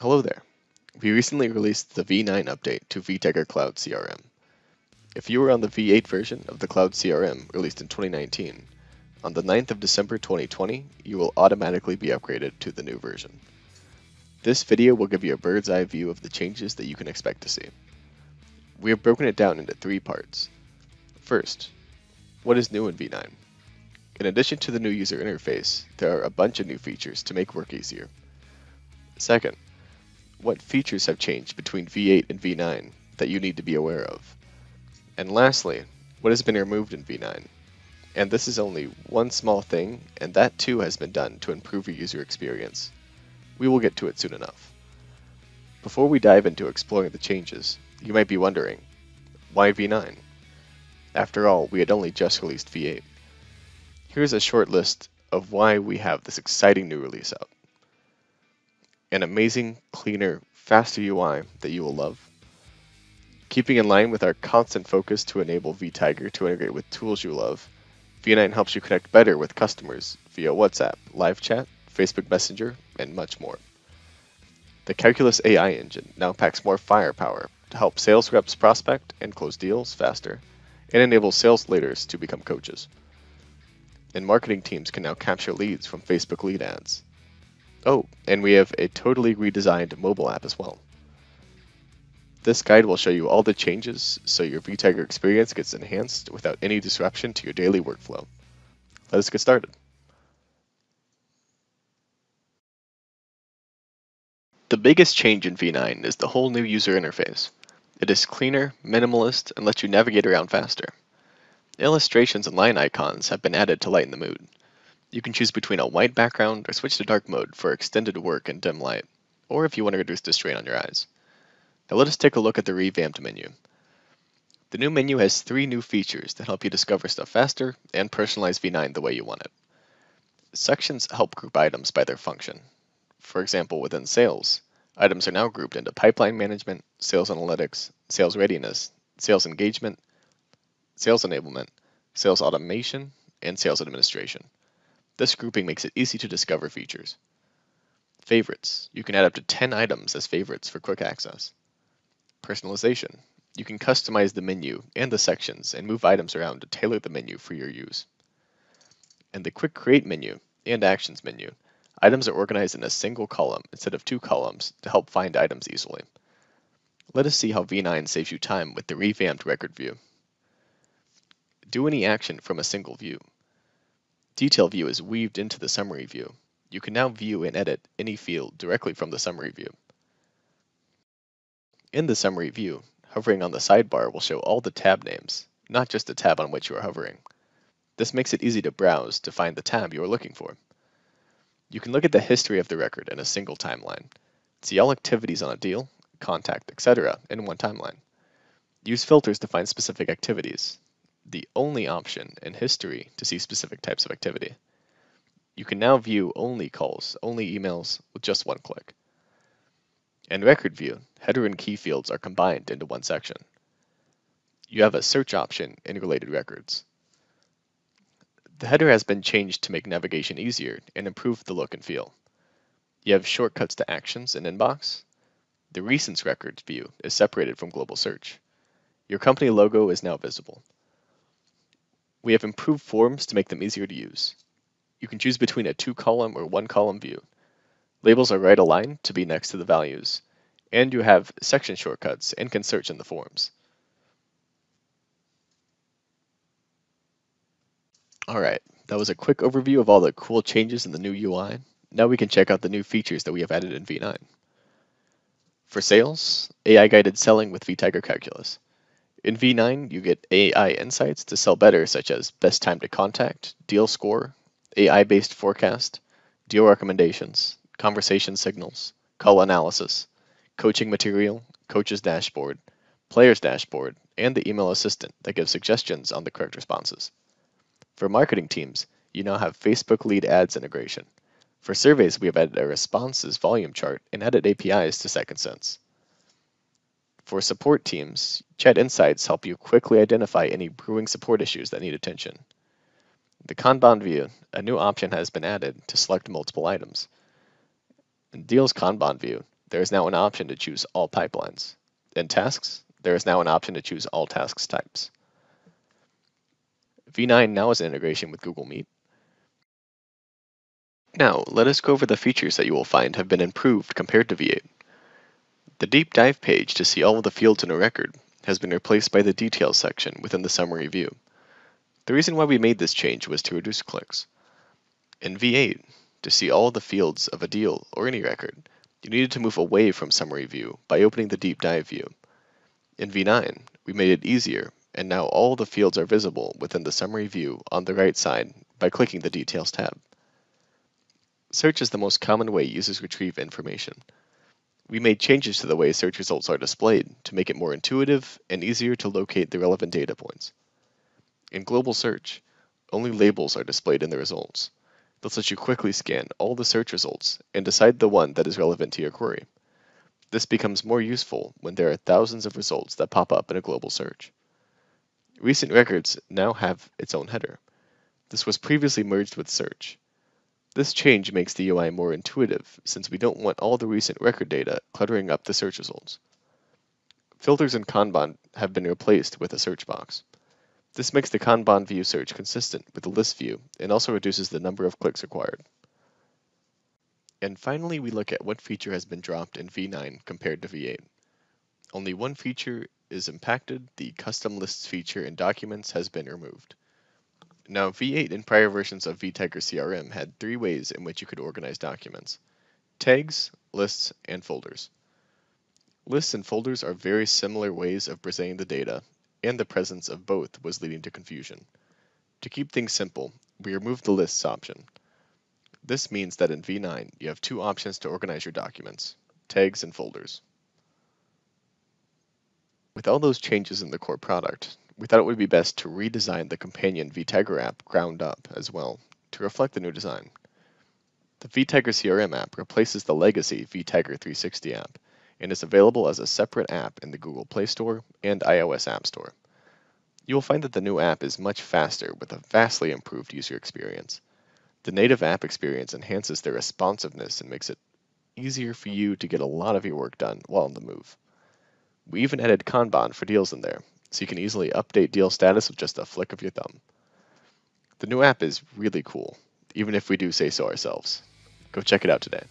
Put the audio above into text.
Hello there. We recently released the V9 update to vTiger Cloud CRM. If you were on the V8 version of the Cloud CRM released in 2019, on the 9th of December 2020, you will automatically be upgraded to the new version. This video will give you a bird's eye view of the changes that you can expect to see. We have broken it down into three parts. First, what is new in V9? In addition to the new user interface, there are a bunch of new features to make work easier. Second, what features have changed between V8 and V9 that you need to be aware of? And lastly, what has been removed in V9? And this is only one small thing, and that too has been done to improve your user experience. We will get to it soon enough. Before we dive into exploring the changes, you might be wondering, why V9? After all, we had only just released V8. Here's a short list of why we have this exciting new release out an amazing, cleaner, faster UI that you will love. Keeping in line with our constant focus to enable vTiger to integrate with tools you love, V9 helps you connect better with customers via WhatsApp, live chat, Facebook Messenger, and much more. The Calculus AI engine now packs more firepower to help sales reps prospect and close deals faster, and enables sales leaders to become coaches. And marketing teams can now capture leads from Facebook lead ads, Oh, and we have a totally redesigned mobile app as well. This guide will show you all the changes so your vTiger experience gets enhanced without any disruption to your daily workflow. Let us get started. The biggest change in V9 is the whole new user interface. It is cleaner, minimalist, and lets you navigate around faster. Illustrations and line icons have been added to lighten the mood. You can choose between a white background or switch to dark mode for extended work in dim light, or if you want to reduce the strain on your eyes. Now let us take a look at the revamped menu. The new menu has three new features that help you discover stuff faster and personalize V9 the way you want it. Sections help group items by their function. For example, within sales, items are now grouped into pipeline management, sales analytics, sales readiness, sales engagement, sales enablement, sales automation, and sales administration. This grouping makes it easy to discover features. Favorites. You can add up to 10 items as favorites for quick access. Personalization. You can customize the menu and the sections and move items around to tailor the menu for your use. In the Quick Create menu and Actions menu, items are organized in a single column instead of two columns to help find items easily. Let us see how V9 saves you time with the revamped record view. Do any action from a single view. Detail view is weaved into the summary view. You can now view and edit any field directly from the summary view. In the summary view, hovering on the sidebar will show all the tab names, not just the tab on which you are hovering. This makes it easy to browse to find the tab you are looking for. You can look at the history of the record in a single timeline, see all activities on a deal, contact, etc. in one timeline. Use filters to find specific activities, the only option in history to see specific types of activity. You can now view only calls, only emails with just one click. In Record View, header and key fields are combined into one section. You have a search option in related records. The header has been changed to make navigation easier and improve the look and feel. You have shortcuts to Actions and Inbox. The Recents Records view is separated from Global Search. Your company logo is now visible. We have improved forms to make them easier to use. You can choose between a two-column or one-column view. Labels are right aligned to be next to the values, and you have section shortcuts and can search in the forms. Alright, that was a quick overview of all the cool changes in the new UI. Now we can check out the new features that we have added in V9. For sales, AI-guided selling with vTiger Calculus. In V9, you get AI insights to sell better, such as best time to contact, deal score, AI based forecast, deal recommendations, conversation signals, call analysis, coaching material, coach's dashboard, player's dashboard, and the email assistant that gives suggestions on the correct responses. For marketing teams, you now have Facebook lead ads integration. For surveys, we have added a responses volume chart and added APIs to Second Sense. For support teams, Chat Insights help you quickly identify any brewing support issues that need attention. The Kanban view, a new option has been added to select multiple items. In Deals Kanban view, there is now an option to choose all pipelines. In tasks, there is now an option to choose all tasks types. V9 now has an integration with Google Meet. Now, let us go over the features that you will find have been improved compared to V8. The deep dive page to see all of the fields in a record has been replaced by the details section within the summary view. The reason why we made this change was to reduce clicks. In V8, to see all of the fields of a deal or any record, you needed to move away from summary view by opening the deep dive view. In V9, we made it easier and now all the fields are visible within the summary view on the right side by clicking the Details tab. Search is the most common way users retrieve information. We made changes to the way search results are displayed to make it more intuitive and easier to locate the relevant data points. In Global Search, only labels are displayed in the results. This lets you quickly scan all the search results and decide the one that is relevant to your query. This becomes more useful when there are thousands of results that pop up in a global search. Recent Records now have its own header. This was previously merged with Search. This change makes the UI more intuitive since we don't want all the recent record data cluttering up the search results. Filters in Kanban have been replaced with a search box. This makes the Kanban view search consistent with the list view and also reduces the number of clicks required. And finally, we look at what feature has been dropped in V9 compared to V8. Only one feature is impacted, the custom lists feature in documents has been removed. Now, V8 and prior versions of vTiger CRM had three ways in which you could organize documents tags, lists, and folders. Lists and folders are very similar ways of presenting the data, and the presence of both was leading to confusion. To keep things simple, we removed the lists option. This means that in V9, you have two options to organize your documents tags and folders. With all those changes in the core product, we thought it would be best to redesign the companion vTiger app ground up as well to reflect the new design. The vTiger CRM app replaces the legacy vTiger 360 app and is available as a separate app in the Google Play Store and iOS App Store. You will find that the new app is much faster with a vastly improved user experience. The native app experience enhances their responsiveness and makes it easier for you to get a lot of your work done while on the move. We even added Kanban for deals in there, so you can easily update deal status with just a flick of your thumb. The new app is really cool, even if we do say so ourselves. Go check it out today.